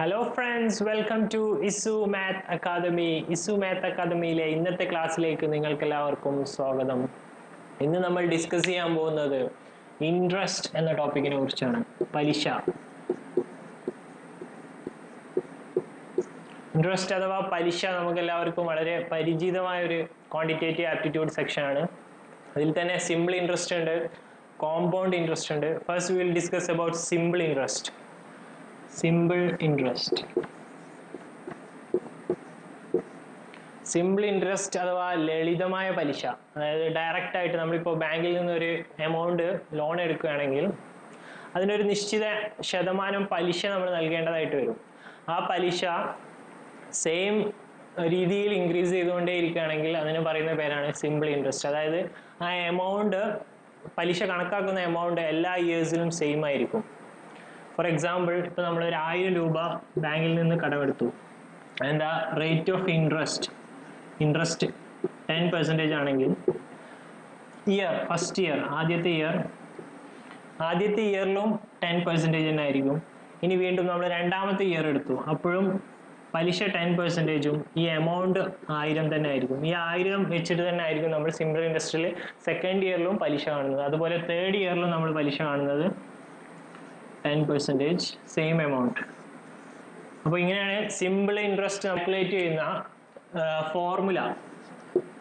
Hello friends welcome to Isu Math Academy Isu Math അക്കാദമിയിലെ ഇന്നത്തെ ക്ലാസ്സിലേക്ക് നിങ്ങൾക്ക് എല്ലാവർക്കും സ്വാഗതം. ഇന്ന് നമ്മൾ ഡിസ്കസ് ചെയ്യാൻ പോകുന്നത് ഇൻട്രസ്റ്റ് എന്ന ടോപ്പിക്കിനെ കുറിച്ചാണ് പലിശ. ഇൻട്രസ്റ്റ് അഥവാ പലിശ നമുക്ക് എല്ലാവർക്കും വളരെ പരിചിതമായ ഒരു ക്വാണ്ടിറ്റേറ്റീവ് ആപ്റ്റിറ്റ്യൂഡ് സെക്ഷൻ ആണ്. അതിൽ തന്നെ സിമ്പിൾ ഇൻട്രസ്റ്റ് ഉണ്ട് കോമ്പൗണ്ട് ഇൻട്രസ്റ്റ് ഉണ്ട്. First will discuss about simple interest simple interest simple interest അഥവാ ലളിതമായ പലിശ. അതായത് ഡയറക്റ്റ് ആയിട്ട് നമ്മളിപ്പോൾ ബാങ്കിൽ നിന്നൊരു എമൗണ്ട് ലോൺ എടുക്കുകയാണെങ്കിൽ അതിനൊരു നിശ്ചിത ശതമാനം പലിശ നമ്മൾ നൽകേണ്ടതായിട്ട് വരും. ആ പലിശ സെയിം രീതിയിൽ ഇൻക്രീസ് ചെയ്തുകൊണ്ടേ ഇരിക്കുകയാണെങ്കിൽ അതിന് പറയുന്ന പേരാണ് സിമ്പിൾ ഇൻട്രസ്റ്റ് അതായത് ആ എമൗണ്ട് പലിശ കണക്കാക്കുന്ന എമൗണ്ട് എല്ലാ ഇയേഴ്സിലും സെയിം ആയിരിക്കും. ഫോർ എക്സാമ്പിൾ ഇപ്പോൾ നമ്മൾ ഒരു ആയിരം രൂപ ബാങ്കിൽ നിന്ന് കടമെടുത്തു. അതിന്റെ rate of interest interest ten percentage ആണെങ്കിൽ ഇയർ ഫസ്റ്റ് ഇയർ ആദ്യത്തെ ഇയർ ആദ്യത്തെ ഇയറിലും ടെൻ പെർസെന്റേജ് തന്നെ ആയിരിക്കും. ഇനി വീണ്ടും നമ്മൾ രണ്ടാമത്തെ ഇയർ എടുത്തു. അപ്പോഴും പലിശ ടെൻ പെർസെന്റേജും ഈ എമൗണ്ട് ആയിരം തന്നെ ആയിരിക്കും. ഈ ആയിരം വെച്ചിട്ട് തന്നെ ആയിരിക്കും നമ്മൾ സിമിലർ ഇൻഡസ്ട്രിയിൽ സെക്കൻഡ് ഇയറിലും പലിശ കാണുന്നത്. അതുപോലെ തേർഡ് ഇയറിലും നമ്മൾ പലിശ കാണുന്നത് ടെൻ പെർസെന്റേജ് സെയിം എമൗണ്ട് അപ്പോൾ ഇങ്ങനെയാണ് സിമ്പിൾ ഇൻട്രസ്റ്റ് കാൽക്കുലേറ്റ് ചെയ്യുന്ന formula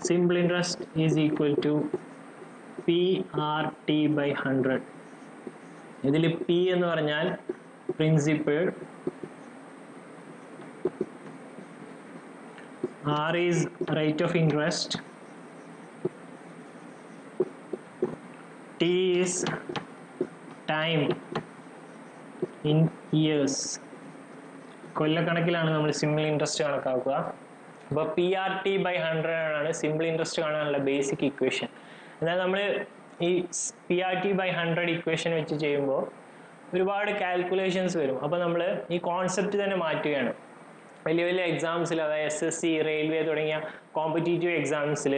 simple interest is equal to P R T by hundred ഇതിൽ പി എന്ന് പറഞ്ഞാൽ principal R is rate of interest T is time in years കൊല്ലക്കണക്കിലാണ് നമ്മൾ സിമ്പിൾ ഇൻട്രസ്റ്റ് കണക്കാക്കുക. അപ്പോൾ P R T by hundred ആണ് simple interest കാണാനുള്ള basic equation എന്നാൽ നമ്മൾ ഈ P R T by hundred equation വെച്ച് ചെയ്യുമ്പോൾ ഒരുപാട് കാൽക്കുലേഷൻസ് വരും. അപ്പോൾ നമ്മൾ ഈ കോൺസെപ്റ്റ് തന്നെ മാറ്റുകയാണ്. വലിയ വലിയ എക്സാംസിൽ അതായത് എസ് എസ് സി റെയിൽവേ തുടങ്ങിയ കോമ്പറ്റീറ്റീവ് എക്സാംസിൽ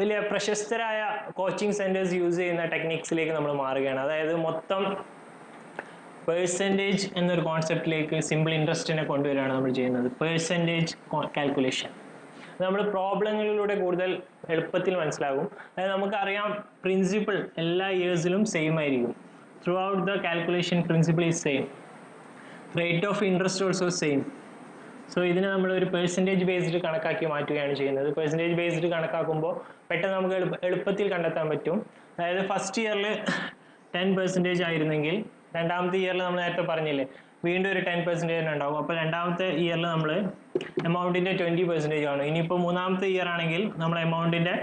വലിയ പ്രശസ്തരായ കോച്ചിങ് സെന്റേഴ്സ് യൂസ് ചെയ്യുന്ന ടെക്നിക്സിലേക്ക് നമ്മൾ മാറുകയാണ്. അതായത് മൊത്തം പേഴ്സന്റേജ് എന്നൊരു കോൺസെപ്റ്റിലേക്ക് സിമ്പിൾ ഇൻട്രസ്റ്റിനെ കൊണ്ടുവരികയാണ് നമ്മൾ ചെയ്യുന്നത്. പേഴ്സന്റേജ് കാൽക്കുലേഷൻ നമ്മൾ പ്രോബ്ലങ്ങളിലൂടെ കൂടുതൽ എളുപ്പത്തിൽ മനസ്സിലാകും. അതായത് നമുക്കറിയാം പ്രിൻസിപ്പിൾ എല്ലാ ഇയേഴ്സിലും സെയിം ആയിരിക്കും. Throughout the calculation principal is same rate of interest also same so ഇതിനെ നമ്മൾ ഒരു പെർസെന്റേജ് ബേസ്ഡ് കണക്കാക്കി മാറ്റുകയാണ് ചെയ്യുന്നത്. പെർസെന്റേജ് ബേസ്ഡ് കണക്കാക്കുമ്പോൾ പെട്ടെന്ന് നമുക്ക് എളുപ്പത്തിൽ കണ്ടെത്താൻ പറ്റും. അതായത് ഫസ്റ്റ് ഇയറിൽ ടെൻ പെർസെന്റേജ് ആയിരുന്നെങ്കിൽ രണ്ടാമത്തെ ഇയറിൽ നമ്മൾ നേരത്തെ പറഞ്ഞില്ലേ വീണ്ടും ഒരു ടെൻ പെർസെന്റേജ് ഉണ്ടാവും. അപ്പോൾ രണ്ടാമത്തെ ഇയറിൽ നമ്മൾ എമൗണ്ടിന്റെ ട്വന്റി പെർസെന്റേജ് കാണും. ഇനിയിപ്പോൾ മൂന്നാമത്തെ ഇയർ ആണെങ്കിൽ നമ്മൾ എമൗണ്ടിന്റെ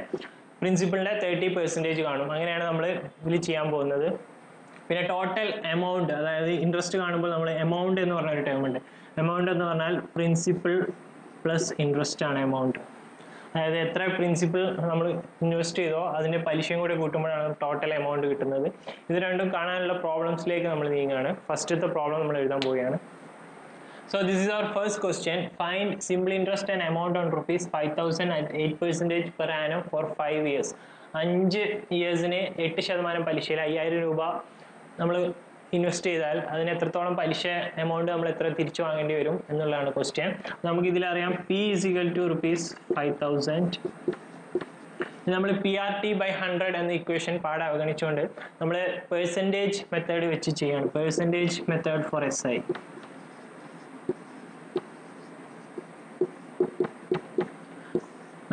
പ്രിൻസിപ്പളിന്റെ തേർട്ടി പെർസെന്റേജ് കാണും. അങ്ങനെയാണ് നമ്മൾ ഇതിൽ ചെയ്യാൻ പോകുന്നത്. പിന്നെ ടോട്ടൽ എമൗണ്ട് അതായത് ഇൻട്രസ്റ്റ് കാണുമ്പോൾ നമ്മൾ എമൗണ്ട് എന്ന് പറഞ്ഞ ഒരു ടേം ഉണ്ട്. എമൗണ്ട് എന്ന് പറഞ്ഞാൽ പ്രിൻസിപ്പിൾ പ്ലസ് ഇൻട്രസ്റ്റ് ആണ് എമൗണ്ട് അതായത് എത്ര പ്രിൻസിപ്പൾ നമ്മൾ ഇൻവെസ്റ്റ് ചെയ്തോ അതിന്റെ പലിശയും കൂടെ കൂട്ടുമ്പോഴാണ് ടോട്ടൽ എമൗണ്ട് കിട്ടുന്നത്. ഇത് രണ്ടും കാണാനുള്ള പ്രോബ്ലംസിലേക്ക് നമ്മൾ നീങ്ങുകയാണ്. ഫസ്റ്റത്തെ പ്രോബ്ലം നമ്മൾ എഴുതാൻ പോവുകയാണ്. So this is our first question. Find simple interest and amount on rupees 5000 at 8 percentage per annum for 5 years അഞ്ച് ഇയേഴ്സിന് എട്ട് ശതമാനം പലിശയിൽ അയ്യായിരം രൂപ നമ്മൾ ഇൻവെസ്റ്റ് ചെയ്താൽ അതിന് എത്രത്തോളം പലിശ എമൗണ്ട് നമ്മൾ എത്ര തിരിച്ചു വാങ്ങേണ്ടി വരും എന്നുള്ളതാണ് ക്വസ്റ്റ്യൻ നമുക്ക് ഇതിലറിയാം P is equal to rupees five thousand നമ്മൾ P R T by hundred എന്ന ഇക്വേഷൻ പാടെ അവഗണിച്ചുകൊണ്ട് നമ്മൾ പേഴ്സന്റേജ് മെത്തേഡ് വെച്ച് ചെയ്യണം. Percentage method for S I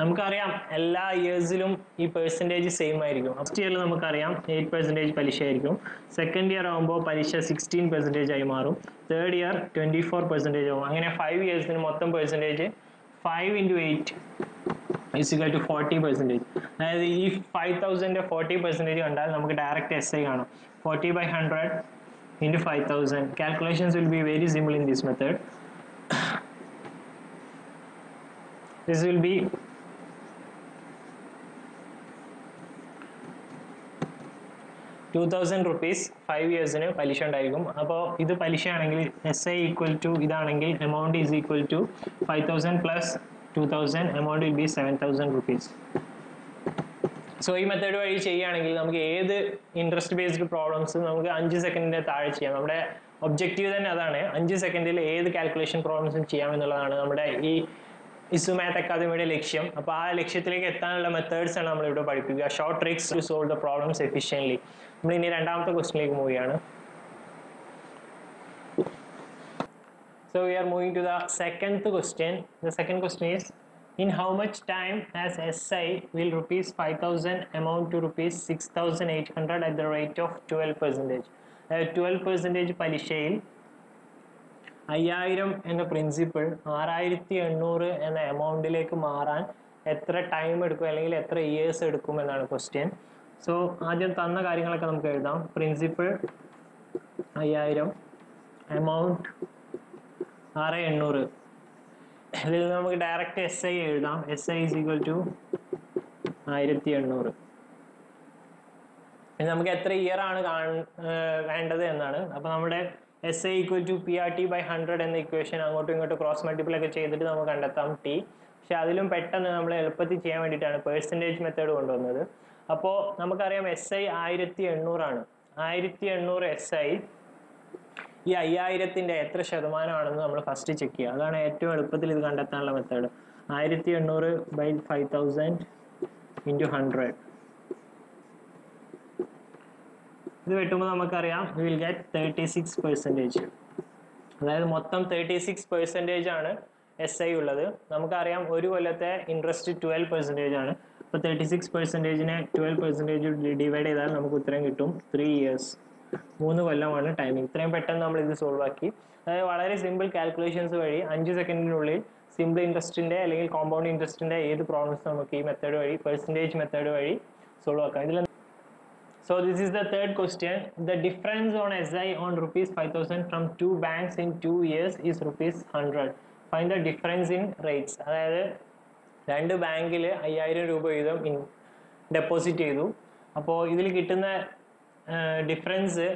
നമുക്കറിയാം എല്ലാ ഇയേഴ്സിലും ഈ പെർസെന്റേജ് സെയിം ആയിരിക്കും. ഫസ്റ്റ് ഇയറിൽ നമുക്കറിയാം എയ്റ്റ് പെർസെന്റേജ് പലിശ ആയിരിക്കും. സെക്കൻഡ് ഇയർ ആകുമ്പോൾ പലിശ സിക്സ്റ്റീൻ പെർസെന്റേജ് ആയി മാറും. Third year twenty four percentage ആവും. അങ്ങനെ ഫൈവ് ഇയേഴ്സിന് മൊത്തം percentage five into eight is equal to forty percentage അതായത് ഈ ഫൈവ് തൗസൻഡ് ഫോർട്ടി പെർസെന്റേജ് കണ്ടാൽ നമുക്ക് ഡയറക്റ്റ് എസ് ഐ കാണാം. Forty by hundred into five thousand calculations will be very simple in this method this will be two thousand rupees five ഇയേഴ്സിന് പലിശ ഉണ്ടായിരിക്കും. അപ്പോൾ ഇത് പലിശ ആണെങ്കിൽ എസ് ഐ ഈക്വൽ ടു ഇതാണെങ്കിൽ amount is equal to five thousand plus two thousand amount will be seven thousand rupees so ഈ method വഴി ചെയ്യുകയാണെങ്കിൽ നമുക്ക് ഏത് ഇൻട്രസ്റ്റ് ബേസ്ഡ് പ്രോബ്ലംസ് നമുക്ക് അഞ്ച് സെക്കൻഡിന്റെ താഴെ ചെയ്യാം. നമ്മുടെ ഒബ്ജക്റ്റീവ് തന്നെ അതാണ്. അഞ്ച് സെക്കൻഡിൽ ഏത് കാൽക്കുലേഷൻ പ്രോബ്ലംസും ചെയ്യാമെന്നുള്ളതാണ് നമ്മുടെ ഈ ഇസുമാത്ത് അക്കാദമിയുടെ ലക്ഷ്യം. അപ്പോൾ ആ ലക്ഷ്യത്തിലേക്ക് എത്താനുള്ള മെത്തേഡ്സ് ആണ് നമ്മൾ ഇവിടെ പഠിപ്പിക്കുക. Short tricks to solve the problems efficiently നമ്മൾ ഇനി രണ്ടാമത്തെ ക്വസ്റ്റിനിലേക്ക് മൂവ് ചെയ്യാണ് so we are moving to the second question the second question is in how much time has SI will rupees 5000 amount to rupees 6800 at the rate of 12 percentage. Twelve percentage പലിശയിൽ അയ്യായിരം എന്ന principle ആറായിരത്തി എണ്ണൂറ് എന്ന എമൗണ്ടിലേക്ക് മാറാൻ എത്ര time എടുക്കും അല്ലെങ്കിൽ എത്ര ഇയേഴ്സ് എടുക്കും എന്നാണ് ക്വസ്റ്റ്യൻ സോ ആദ്യം തന്ന കാര്യങ്ങളൊക്കെ നമുക്ക് എഴുതാം. പ്രിൻസിപ്പിൾ അയ്യായിരം. എമൗണ്ട് ആറ് എണ്ണൂറ്. ഇതിൽ നമുക്ക് ഡയറക്റ്റ് എസ് ഐ എഴുതാം. S I is equal to ആയിരത്തി എണ്ണൂറ്. നമുക്ക് എത്ര ഇയർ ആണ് വേണ്ടത് എന്നാണ്. അപ്പൊ നമ്മുടെ S I equal to P R T by hundred എന്ന ഇക്വേഷൻ അങ്ങോട്ടും ഇങ്ങോട്ടും ക്രോസ് മൾട്ടിപ്പിൾ ഒക്കെ ചെയ്തിട്ട് നമുക്ക് കണ്ടെത്താം ടി പക്ഷെ അതിലും പെട്ടെന്ന് നമ്മൾ എളുപ്പത്തിൽ ചെയ്യാൻ വേണ്ടിയിട്ടാണ് പേഴ്സന്റേജ് മെത്തേഡ് കൊണ്ടുവന്നത്. അപ്പോൾ നമുക്കറിയാം എസ് ഐ ആയിരത്തി എണ്ണൂറാണ് ആയിരത്തി എണ്ണൂറ് എസ് ഐ ഈ അയ്യായിരത്തിന്റെ എത്ര ശതമാനമാണെന്ന് നമ്മൾ ഫസ്റ്റ് ചെക്ക് ചെയ്യുക. അതാണ് ഏറ്റവും എളുപ്പത്തിൽ ഇത് കണ്ടെത്താനുള്ള മെത്തേഡ് ആയിരത്തി എണ്ണൂറ് by five thousand into hundred ഇത് വെട്ടുമ്പോൾ നമുക്കറിയാം will get thirty six percentage അതായത് മൊത്തം തേർട്ടി സിക്സ് പെർസെന്റേജ് ആണ് എസ് ഐ ഉള്ളത്. നമുക്കറിയാം ഒരു കൊല്ലത്തെ ഇൻട്രസ്റ്റ് ട്വൽവ് പെർസെന്റേജ് ആണ്. അപ്പോൾ തേർട്ടി സിക്സ് പെർസെന്റേജിനെ ട്വൽവ് പെർസെന്റേജ് ഡിവൈഡ് ചെയ്താൽ നമുക്ക് ഉത്തരം കിട്ടും ത്രീ ഇയേഴ്സ് മൂന്ന് കൊല്ലമാണ് ടൈമിംഗ് ഇത്രയും പെട്ടെന്ന് നമ്മൾ ഇത് സോൾവ് ആക്കി. അതായത് വളരെ സിമ്പിൾ കാൽക്കുലേഷൻസ് വഴി അഞ്ച് സെക്കൻഡിനുള്ളിൽ സിമ്പിൾ ഇൻട്രസ്റ്റിന്റെ അല്ലെങ്കിൽ കോമ്പൗണ്ട് ഇൻട്രസ്റ്റിന്റെ ഏത് പ്രോബ്ലംസ് നമുക്ക് ഈ മെത്തേഡ് വഴി പെർസെന്റേജ് മെത്തേഡ് വഴി സോൾവ് ആക്കാം. ഇതിൽ So this is the third question. The difference on SI on rupees 5000 from two banks in two years is rupees 100. Find the difference in rates അതായത് രണ്ട് ബാങ്കിൽ അയ്യായിരം രൂപ വീതം ഡെപ്പോസിറ്റ് ചെയ്തു. അപ്പോൾ ഇതിൽ കിട്ടുന്ന ഡിഫറൻസ്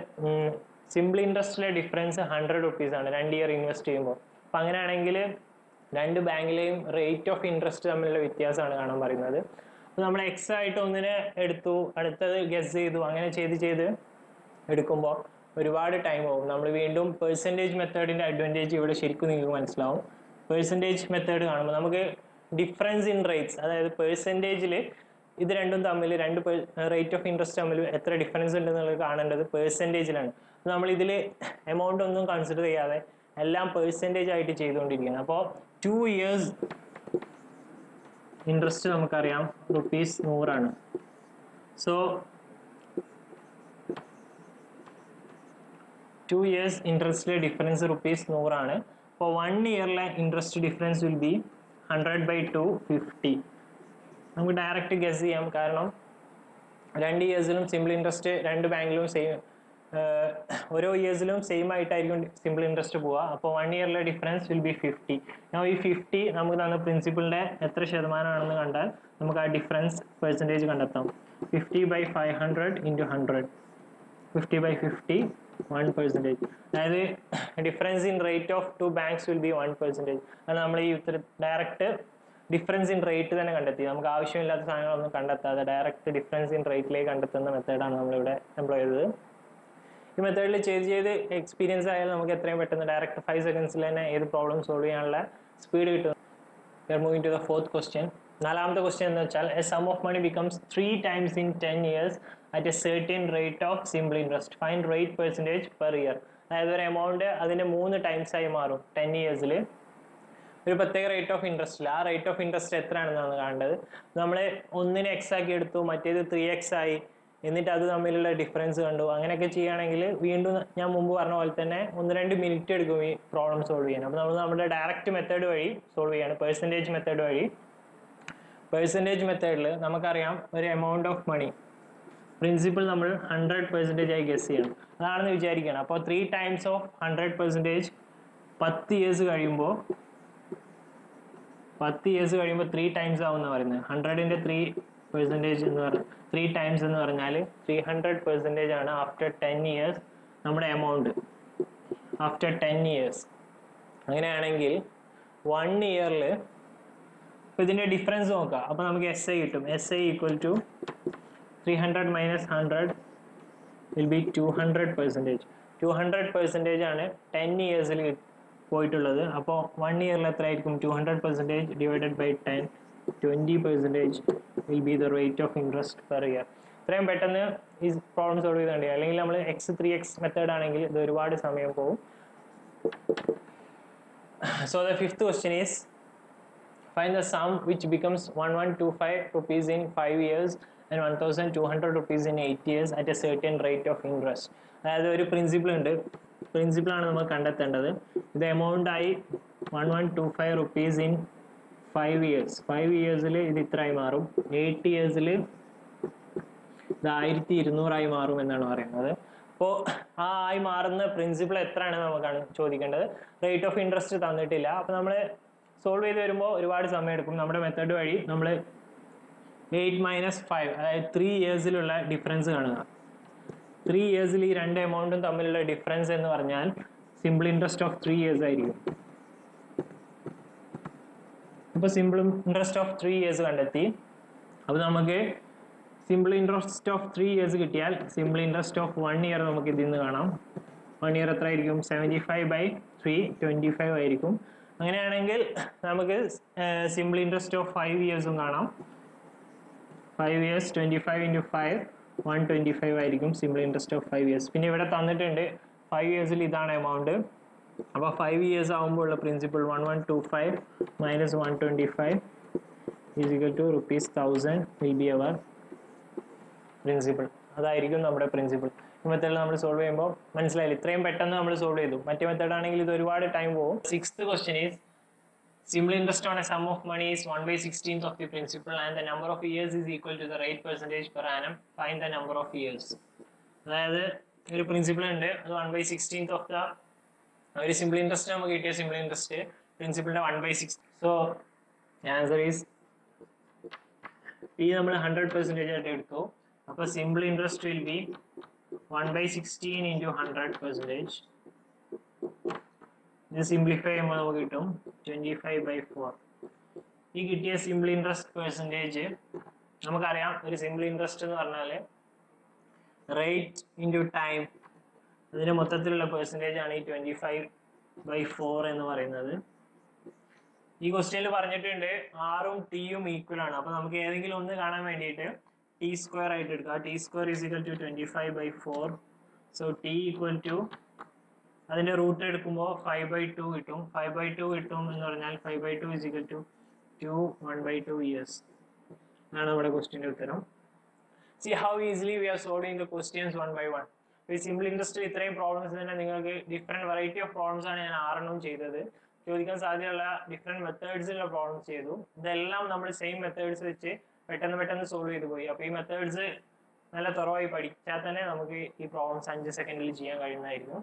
സിമ്പിൾ ഇൻട്രസ്റ്റിലെ ഡിഫറൻസ് ഹൺഡ്രഡ് റുപ്പീസ് ആണ്. രണ്ട് ഇയർ ഇൻവെസ്റ്റ് ചെയ്യുമ്പോൾ അപ്പം അങ്ങനെയാണെങ്കിൽ രണ്ട് ബാങ്കിലെയും റേറ്റ് ഓഫ് ഇൻട്രസ്റ്റ് തമ്മിലുള്ള വ്യത്യാസമാണ് കാണാൻ പറയുന്നത്. അപ്പോൾ നമ്മൾ എക്സ് ആയിട്ട് ഒന്നിനെ എടുത്തു അടുത്തത് ഗസ് ചെയ്തു അങ്ങനെ ചെയ്ത് ചെയ്ത് എടുക്കുമ്പോൾ ഒരുപാട് ടൈം ആവും. നമ്മൾ വീണ്ടും പെർസെന്റേജ് മെത്തേഡിന്റെ അഡ്വാന്റേജ് ഇവിടെ ശരിക്കും നിങ്ങൾക്ക് മനസ്സിലാവും. പെർസെന്റേജ് മെത്തേഡ് കാണുമ്പോൾ നമുക്ക് ഡിഫറൻസ് ഇൻ റേറ്റ്സ് അതായത് പേഴ്സന്റേജിൽ ഇത് രണ്ടും തമ്മിൽ രണ്ട് റേറ്റ് ഓഫ് ഇൻട്രസ്റ്റ് തമ്മിൽ എത്ര ഡിഫറൻസ് ഉണ്ടെന്നുള്ളത് കാണേണ്ടത് പേഴ്സന്റേജിലാണ് നമ്മൾ ഇതിൽ എമൗണ്ട് ഒന്നും കൺസിഡർ ചെയ്യാതെ എല്ലാം പേഴ്സന്റേജ് ആയിട്ട് ചെയ്തുകൊണ്ടിരിക്കുന്നത് അപ്പോൾ ടു ഇയേഴ്സ് ഇൻട്രസ്റ്റ് നമുക്കറിയാം റുപ്പീസ് നൂറാണ്. സോ ടു ഇയേഴ്സ് ഇൻട്രസ്റ്റിലെ ഡിഫറൻസ് റുപ്പീസ് നൂറാണ്. അപ്പോൾ one ഇയറിലെ interest difference will be hundred by two fifty നമുക്ക് ഡയറക്റ്റ് ഗസ് ചെയ്യാം. കാരണം രണ്ട് ഇയേഴ്സിലും സിമ്പിൾ ഇൻട്രസ്റ്റ് രണ്ട് ബാങ്കിലും സെയിം ഓരോ ഇയേഴ്സിലും സെയിം ആയിട്ടായിരിക്കും സിമ്പിൾ ഇൻട്രസ്റ്റ് പോവുക. അപ്പോൾ വൺ ഇയറിലെ ഡിഫറൻസ് വിൽ ബി ഫിഫ്റ്റി ഞാൻ ഈ ഫിഫ്റ്റി നമുക്ക് തന്ന പ്രിൻസിപ്പിളിന്റെ എത്ര ശതമാനമാണെന്ന് കണ്ടാൽ നമുക്ക് ആ ഡിഫറൻസ് പെർസെന്റേജ് കണ്ടെത്താം. Fifty by five hundred into hundred fifty by fifty one percentage അതായത് difference in rate of two banks will be one percentage അത് നമ്മൾ ഈ ഉത്തര ഡയറക്റ്റ് ഡിഫറൻസ് ഇൻ റേറ്റ് തന്നെ കണ്ടെത്തി. നമുക്ക് ആവശ്യമില്ലാത്ത സാധനങ്ങളൊന്നും കണ്ടെത്താതെ ഡയറക്റ്റ് ഡിഫറൻസ് ഇൻ റേറ്റിലേക്ക് കണ്ടെത്തുന്ന മെത്തേഡാണ് നമ്മളിവിടെ എംപ്ലോയ് ചെയ്തത്. ഈ മെത്തേഡിൽ ചെയ്ത് ചെയ്ത് എക്സ്പീരിയൻസ് ആയാലും നമുക്ക് എത്രയും പെട്ടെന്ന് ഡയറക്റ്റ് ഫൈവ് സെക്കൻഡ്സിൽ തന്നെ ഏത് പ്രോബ്ലം സോൾവ് ചെയ്യാനുള്ള സ്പീഡ് കിട്ടും. Are moving to the fourth question നാലാമത്തെ ക്വസ്റ്റ്യൻ എന്ന് വെച്ചാൽ a sum of money becomes three times in ten years at a certain rate of simple interest find rate percentage per year അതായത് ഒരു amount അതിന്റെ മൂന്ന് times ആയി മാറും. Ten ഇയേഴ്സിൽ ഒരു പ്രത്യേക റേറ്റ് ഓഫ് ഇൻട്രസ്റ്റിൽ ആ റേറ്റ് ഓഫ് ഇൻട്രസ്റ്റ് എത്രയാണെന്നാണ് കാണേണ്ടത്. നമ്മൾ ഒന്നിന് എക്സ് ആക്കി എടുത്തു മറ്റേത് ത്രീ എക്സ് ആയി. എന്നിട്ട് അത് തമ്മിലുള്ള ഡിഫറൻസ് കണ്ടു. അങ്ങനെയൊക്കെ ചെയ്യുകയാണെങ്കിൽ വീണ്ടും ഞാൻ മുമ്പ് പറഞ്ഞ പോലെ തന്നെ ഒന്ന് രണ്ട് മിനിറ്റ് എടുക്കും ഈ പ്രോബ്ലം സോൾവ് ചെയ്യാൻ. അപ്പോൾ നമ്മൾ നമ്മുടെ ഡയറക്റ്റ് മെത്തേഡ് വഴി സോൾവ് ചെയ്യാണ്. പെർസെന്റേജ് മെത്തേഡ് വഴി. പെർസെന്റേജ് മെത്തേഡിൽ നമുക്കറിയാം ഒരു എമൗണ്ട് ഓഫ് മണി പ്രിൻസിപ്പിൾ നമ്മൾ ഹൺഡ്രഡ് പെർസെന്റേജ് ആയി ഗസ് ചെയ്യണം. അതാണെന്ന് വിചാരിക്കണം. അപ്പോൾ three times of hundred percentage പത്ത് ഇയേഴ്സ് കഴിയുമ്പോൾ പത്ത് ഇയേഴ്സ് കഴിയുമ്പോൾ ത്രീ ടൈംസ് ആവും എന്ന് പറയുന്നത് ഹൺഡ്രഡിന്റെ ത്രീ പെർസെന്റേജ് എന്ന് പറഞ്ഞാൽ ത്രീ ടൈംസ് എന്ന് പറഞ്ഞാൽ ത്രീ ഹൺഡ്രഡ് പെർസെന്റേജ് ആണ് ആഫ്റ്റർ ടെൻ ഇയേഴ്സ് നമ്മുടെ എമൗണ്ട് ആഫ്റ്റർ ടെൻ ഇയേഴ്സ് അങ്ങനെയാണെങ്കിൽ വൺ ഇയറിൽ ഇപ്പോൾ ഇതിന്റെ ഡിഫറൻസ് നോക്കാം. അപ്പോൾ നമുക്ക് എസ് ഐ കിട്ടും. S I equal to three hundred minus hundred will be two hundred percentage two hundred percentage ആണ് ടെൻ ഇയേഴ്സിൽ പോയിട്ടുള്ളത്. അപ്പോൾ വൺ ഇയറിൽ എത്ര ആയിരിക്കും two hundred percentage divided by ten twenty percentage will be the rate of interest per year ഇത്രയും പെട്ടെന്ന് ഈ പ്രോബ്ലം സോൾവ് ചെയ്തുകൊണ്ട് അല്ലെങ്കിൽ നമ്മൾ എക്സ് ത്രീ എക്സ് മെത്തേഡ് ആണെങ്കിൽ ഇത് ഒരുപാട് സമയം പോകും so the fifth question is find the sum which becomes 1125 rupees in 5 years and 1200 rupees in 8 years at a certain rate of interest. അതായത് ഒരു പ്രിൻസിപ്പിൾ ഉണ്ട്. പ്രിൻസിപ്പിൾ ആണ് നമ്മൾ കണ്ടെത്തേണ്ടത്. ഇത് എമൗണ്ട് ആയി one one two five rupees in five years five ഇയേഴ്സിൽ ഇത് ഇത്രയായി മാറും. എയ്റ്റ് ഇയേഴ്സിൽ ഇത് ആയിരത്തി ഇരുന്നൂറായി മാറും എന്നാണ് പറയുന്നത്. അപ്പോൾ ആ ആയി മാറുന്ന പ്രിൻസിപ്പിൾ എത്രയാണ് നമുക്കാണ് ചോദിക്കേണ്ടത്. റേറ്റ് ഓഫ് ഇൻട്രസ്റ്റ് തന്നിട്ടില്ല. അപ്പോൾ നമ്മൾ സോൾവ് ചെയ്ത് വരുമ്പോൾ ഒരുപാട് സമയം എടുക്കും. നമ്മുടെ മെത്തേഡ് വഴി നമ്മൾ എയ്റ്റ് മൈനസ് ഫൈവ് അതായത് ത്രീ ഇയേഴ്സിലുള്ള ഡിഫറൻസ് കാണുക. ത്രീ ഇയേഴ്സിൽ ഈ രണ്ട് എമൗണ്ടും തമ്മിലുള്ള ഡിഫറൻസ് എന്ന് പറഞ്ഞാൽ simple interest of three years ആയിരിക്കും. അപ്പോൾ simple interest of three years കണ്ടെത്തി. അപ്പോൾ നമുക്ക് simple interest of three years കിട്ടിയാൽ simple interest of one year നമുക്ക് ഇതിൽ നിന്ന് കാണാം. വൺ ഇയർ എത്ര ആയിരിക്കും seventy five by three twenty five ആയിരിക്കും. അങ്ങനെയാണെങ്കിൽ നമുക്ക് സിമ്പിൾ ഇൻട്രസ്റ്റ് ഓഫ് ഫൈവ് ഇയേഴ്സും കാണാം. Five years twenty five into five one twenty five ആയിരിക്കും simple interest of five years പിന്നെ ഇവിടെ തന്നിട്ടുണ്ട് ഫൈവ് ഇയേഴ്സിൽ ഇതാണ് എമൗണ്ട് അപ്പോൾ ഫൈവ് ഇയേഴ്സ് ആകുമ്പോൾ ഉള്ള principal one one two five minus one twenty five is equal to rupees thousand will be our principal അതായിരിക്കും നമ്മുടെ പ്രിൻസിപ്പിൾ ഈ മെത്തേഡിൽ നമ്മൾ സോൾവ് ചെയ്യുമ്പോൾ മനസ്സിലായില്ല? ഇത്രയും പെട്ടെന്ന് നമ്മൾ സോൾവ് ചെയ്തു. മറ്റേ മെത്തേഡ് ആണെങ്കിൽ ഇത് ഒരുപാട് ടൈം പോകും sixth question is simple interest on a sum of money is one by sixteenth of the principal and the number of years is equal to the rate percentage per annum find the number of years അതായത് ഒരു principal ഉണ്ട് അത് one by sixteenth of the ഒരു simple interest നമുക്ക് കിട്ടിയ simple interest പ്രിൻസിപ്പിളിന്റെ one by six so answer is P നമ്മൾ hundred percentage ആയിട്ട് എടുത്തു. അപ്പോൾ simple interest will be one by sixteen into hundred percentage ഇത് സിംപ്ലിഫൈ ചെയ്യുമ്പോൾ നമുക്ക് കിട്ടും. ട്വന്റി ഫൈവ് ബൈ ഫോർ ഈ കിട്ടിയ സിംപിൾ ഇൻട്രസ്റ്റ് പെർസെന്റേജ് നമുക്കറിയാം. ഒരു സിംപിൾ ഇൻട്രസ്റ്റ് എന്ന് പറഞ്ഞാൽ റേറ്റ് ഇന്റു ടൈം അതിന് മൊത്തത്തിലുള്ള പെർസെന്റേജ് ആണ് ഈ ട്വന്റി ഫൈവ് ബൈ ഫോർ എന്ന് പറയുന്നത്. ഈ ക്വസ്റ്റ്യനിൽ പറഞ്ഞിട്ടുണ്ട് ആറും ടിയും ഈക്വൽ ആണ്. അപ്പോൾ നമുക്ക് ഏതെങ്കിലും ഒന്ന് കാണാൻ വേണ്ടിയിട്ട് ടി സ്ക്വയർ ആയിട്ട് എടുക്കുക T square is equal to twenty five by four so T equal to അതിന്റെ റൂട്ട് എടുക്കുമ്പോൾ ഫൈവ് ബൈ ടു കിട്ടും. ഫൈവ് ബൈ ടു കിട്ടും എന്ന് പറഞ്ഞാൽ five by two is equal to two one by two years എന്നാണ് നമ്മുടെ ക്വസ്റ്റ്യന്റെ ഉത്തരം. See how easily we are solving the questions one by one ഒരു സിമ്പിൾ ഇൻഡസ്ട്രി ഇത്രയും പ്രോബ്ലംസ് തന്നെ നിങ്ങൾക്ക് ഡിഫറെന്റ് വെറൈറ്റി ഓഫ് പ്രോബ്ലംസ് ആണ് ഞാൻ ആറെണ്ണം ചെയ്തത്. ചോദിക്കാൻ സാധ്യതയുള്ള ഡിഫറെന്റ് മെത്തേഡ്സിലുള്ള പ്രോബ്ലംസ് ചെയ്തു. ഇതെല്ലാം നമ്മൾ സെയിം മെത്തേഡ്സ് വെച്ച് പെട്ടെന്ന് പെട്ടെന്ന് സോൾവ് ചെയ്ത് പോയി. അപ്പോൾ ഈ മെത്തേഡ്സ് നല്ല തുറവായി പഠിച്ചാൽ തന്നെ നമുക്ക് ഈ പ്രോബ്ലംസ് അഞ്ച് സെക്കൻഡിൽ ചെയ്യാൻ കഴിയുന്നതായിരിക്കും.